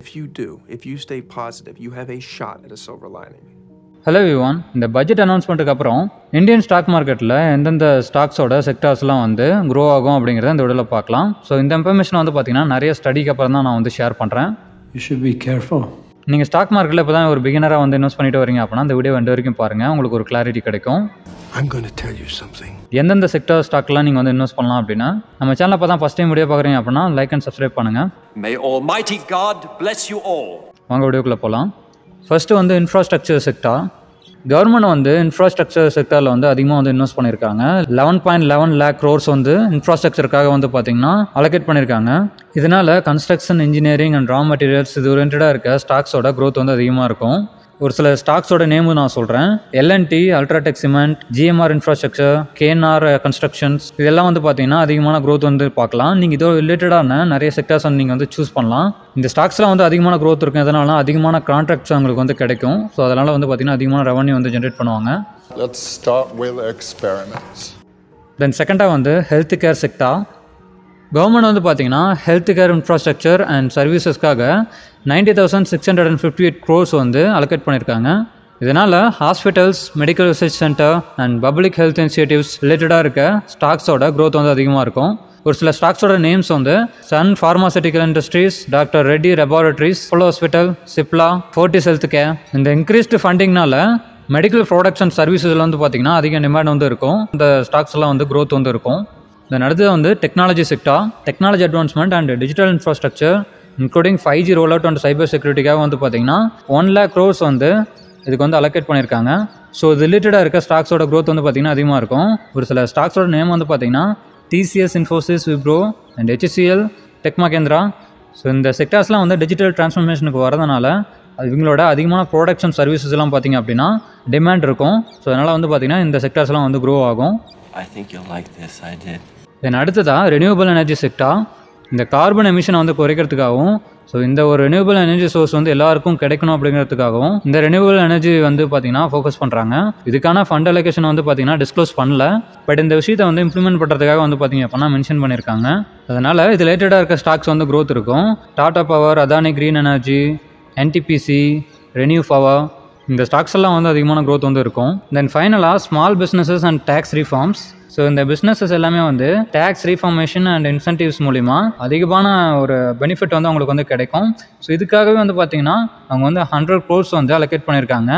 If you do, if you stay positive, you have a shot at a silver lining. Hello Vivaan இந்த budget அனௌன்ஸ்மெண்ட்டுக்கு அப்புறம் Indian stock மார்க்கெட்டில் எந்தெந்த ஸ்டாக்ஸோட செக்டார்ஸ்லாம் வந்து grow ஆகும் அப்படிங்கிறத இந்த வீடியோவில் பார்க்கலாம் ஸோ இந்த இன்ஃபர்மேஷன் வந்து பார்த்தீங்கன்னா நிறைய ஸ்டடிக்கு அப்புறம் தான் நான் வந்து ஷேர் பண்ணுறேன் You should be careful. நீங்கள் ஸ்டாக் மார்க்கெட்டில் இப்போ தான் ஒரு பிகினராக வந்து இன்வெஸ்ட் பண்ணிட்டு வரீங்க அப்படின்னா இந்த வீடியோ ரெண்டு வரைக்கும் பாருங்கள் உங்களுக்கு ஒரு கிளாரிட்டி கிடைக்கும். I'm going to tell you something. எந்தெந்த செக்டர் ஸ்டாக்லாம் நீங்கள் வந்து இன்வெஸ்ட் பண்ணலாம் அப்படின்னா நம்ம சேனலில் இப்போ தான் ஃபஸ்ட் டைம் வீடியோ பார்க்குறீங்க அப்படின்னா லைக் அண்ட் சப்ஸ்கிரைப் பண்ணுங்கள் May Almighty God bless you all. வாங்க வீடியோக்குள்ளே போகலாம் ஃபர்ஸ்ட்டு வந்து இன்ஃப்ராஸ்ட்ரக்சர் செக்டார் கவர்மெண்ட் வந்து இன்ஃப்ராஸ்ட்ரக்சர் செக்டரில் வந்து அதிகமாக வந்து இன்வெஸ்ட் பண்ணியிருக்காங்க. Eleven point eleven lakh crores வந்து இன்ஃப்ராஸ்ட்ரக்சருக்காக வந்து பார்த்தீங்கன்னா அலோகேட் பண்ணியிருக்காங்க. இதனால் construction engineering and raw materials இது ஓரியன்டாக இருக்க ஸ்டாக்ஸோட க்ரோத் வந்து அதிகமாக இருக்கும். ஒரு சில ஸ்டாக்ஸோட நேமும் நான் சொல்கிறேன் L N T UltraTech cement GMR infrastructure KNR constructions இதெல்லாம் வந்து பார்த்தீங்கன்னா அதிகமான growth வந்து பார்க்கலாம். நீங்கள் இதோ ரிலேட்டடான நிறைய செக்டர்ஸ் வந்து நீங்கள் வந்து சூஸ் பண்ணலாம். இந்த ஸ்டாக்ஸ்லாம் வந்து அதிகமான growth இருக்கும். எதனால அதிகமான கான்ட்ராக்ட்ஸ் அவங்களுக்கு வந்து கிடைக்கும். ஸோ அதனால் வந்து பார்த்தீங்கன்னா அதிகமான ரெவன்யூ வந்து ஜென்ரேட் பண்ணுவாங்க. Let's start with experiments. தென் செகண்டாக வந்து ஹெல்த் கேர் செக்டா கவர்மெண்ட் வந்து பார்த்தீங்கன்னா health care infrastructure and சர்வீசஸ்க்காக ninety thousand six hundred and fifty eight crores வந்து அலோகேட் பண்ணியிருக்காங்க இதனால் hospitals medical research centre and public health initiatives ரிலேட்டடாக இருக்க ஸ்டாக்ஸோட க்ரோத் வந்து அதிகமாக இருக்கும். ஒரு சில ஸ்டாக்ஸோட நேம்ஸ் வந்து Sun pharmaceutical industries doctor Reddy laboratories full hospital Cipla Fortis health care இந்த இன்க்ரீஸ்டு ஃபண்டிங்னால மெடிக்கல் ப்ராடக்ட்ஸ் அண்ட் சர்வீசஸில் வந்து பார்த்தீங்கன்னா அதிக டிமாண்ட் வந்து இருக்கும். இந்த ஸ்டாக்ஸ்லாம் வந்து க்ரோத் வந்து இருக்கும். தென் அடுத்தது வந்து technology sector technology advancement and digital infrastructure including five G roll out and cyber செக்யூரிட்டிக்காக வந்து பார்த்தீங்கன்னா ஒன் லேக் க்ரோஸ் வந்து இதுக்கு வந்து அலோகேட் பண்ணியிருக்காங்க. ஸோ இது ரிலேட்டடாக இருக்க ஸ்டாக்ஸோட க்ரோத் வந்து பார்த்தீங்கன்னா அதிகமாக இருக்கும். ஒரு சில ஸ்டாக்ஸோட நேம் வந்து பார்த்தீங்கன்னா TCS Infosys Wipro and HCL tech Mahindra so இந்த செக்டார்ஸ்லாம் வந்து டிஜிட்டல் டிரான்ஸ்ஃபர்மேஷனுக்கு வரதுனால அது இவங்களோட அதிகமான ப்ராடக்ட்ஸ் அண்ட் பார்த்தீங்க அப்படின்னா டிமாண்ட் இருக்கும். ஸோ அதனால் வந்து பார்த்திங்கன்னா இந்த செக்டார்ஸ்லாம் வந்து க்ரோ ஆகும். I think you like this I did. Then அடுத்ததாக ரெனியூவபிள் எனர்ஜி செக்டார் இந்த கார்பன் எமிஷனை வந்து குறைக்கிறதுக்காகவும் ஸோ இந்த ஒரு ரெனியூவபிள் எனர்ஜி சோர்ஸ் வந்து எல்லாருக்கும் கிடைக்கணும் அப்படிங்கிறதுக்காகவும் இந்த ரெனியூவபிள் எனர்ஜி வந்து பார்த்தீங்கன்னா ஃபோக்கஸ் பண்ணுறாங்க இதுக்கான ஃபண்ட் அலோகேஷன் வந்து பார்த்தீங்கன்னா டிஸ்க்ளோஸ் பண்ணல. பட் இந்த விஷயத்தை வந்து இம்ப்ளிமெண்ட் பண்ணுறதுக்காக வந்து பார்த்தீங்க அப்படின்னா மென்ஷன் பண்ணியிருக்காங்க அதனால் இது ரிலேட்டடாக இருக்க ஸ்டாக்ஸ் வந்து க்ரோத் இருக்கும். Tata power Adani green energy NTPC ReNew power இந்த ஸ்டாக்ஸ் எல்லாம் வந்து அதிகமான க்ரோத் வந்து இருக்கும். தென் ஃபைனலாக small businesses and tax reforms so இந்த பிஸ்னஸஸ் எல்லாமே வந்து டேக்ஸ் ரீஃபார்மேஷன் அண்ட் இன்சென்டிவ்ஸ் மூலிமா அதிகமான ஒரு பெனிஃபிட் வந்து அவங்களுக்கு வந்து கிடைக்கும். ஸோ இதுக்காகவே வந்து பார்த்தீங்கன்னா அவங்க வந்து ஹண்ட்ரட் க்ரோர்ஸ் வந்து அலோகேட் பண்ணியிருக்காங்க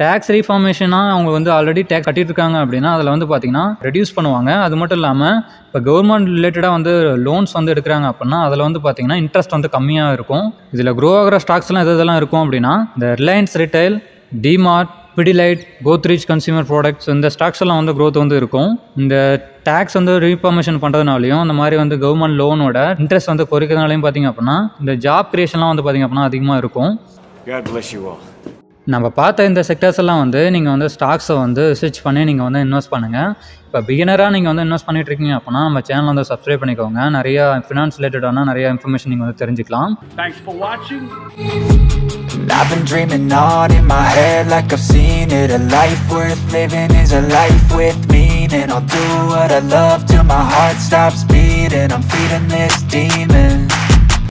டேக்ஸ் ரீஃபார்மேஷனாக அவங்க வந்து ஆல்ரெடி டேக்ஸ் கட்டிட்டு இருக்காங்க அப்படின்னா அதில் வந்து பார்த்தீங்கன்னா ரெடியூஸ் பண்ணுவாங்க. அது மட்டும் இல்லாமல் இப்போ கவர்மெண்ட் ரிலேட்டடாக வந்து லோன்ஸ் வந்து எடுக்கிறாங்க அப்படின்னா அதில் வந்து பார்த்தீங்கன்னா இன்ட்ரெஸ்ட் வந்து கம்மியாக இருக்கும். இதில் க்ரோ ஆகிற ஸ்டாக்ஸ்லாம் எது எதெல்லாம் இருக்கும் அப்படின்னா இந்த Reliance retail DMart Pidilite Godrej consumer products இந்த ஸ்டாக்ஸ் எல்லாம் வந்து க்ரோத் வந்து இருக்கும். இந்த டேக்ஸ் வந்து ரீஃபார்மேஷன் பண்ணுறதுனாலையும் அந்த மாதிரி வந்து கவர்மெண்ட் லோனோட இன்ட்ரெஸ்ட் வந்து குறைக்கிறதுனாலையும் பார்த்தீங்க அப்படின்னா இந்த ஜாப் கிரியேஷன்லாம் வந்து பார்த்தீங்க அப்படின்னா அதிகமாக இருக்கும். நம்ம பார்த்த இந்த செக்டர்ஸ் எல்லாம் வந்து நீங்கள் வந்து ஸ்டாக்ஸை வந்து ரிசர்ச் பண்ணி நீங்கள் வந்து இன்வெஸ்ட் பண்ணுங்கள் இப்போ பிகினராக நீங்கள் வந்து இன்வெஸ்ட் பண்ணிட்டு இருக்கீங்க அப்படின்னா நம்ம சேனல் வந்து சப்ஸ்கிரைப் பண்ணிக்கோங்க நிறைய ஃபினான்ஸ் ரிலேட்டடான நிறைய இன்ஃபர்மேஷன் நீங்கள் வந்து தெரிஞ்சுக்கலாம் Thanks for watching. And I've been dreaming on in my head like I've seen it A life worth living is a life with meaning I'll do what I love till my heart stops beating I'm feeding this demon